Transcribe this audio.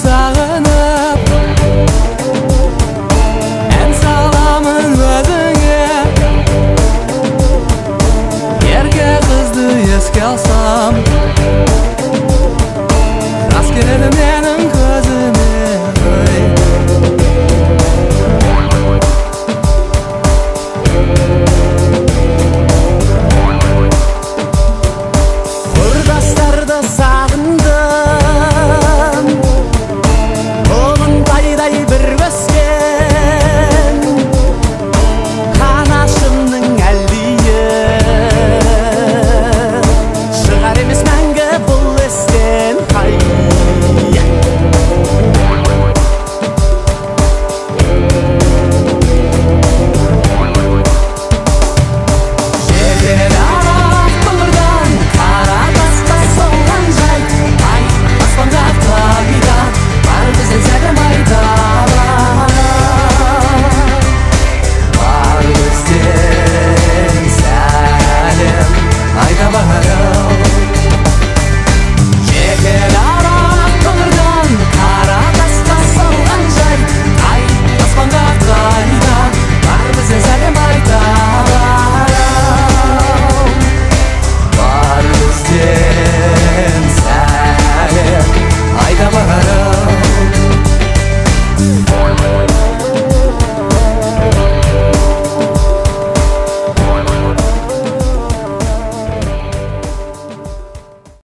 сағынып ән саламын өзіңе ерке қызды еске алсам жас келеді менің көзіме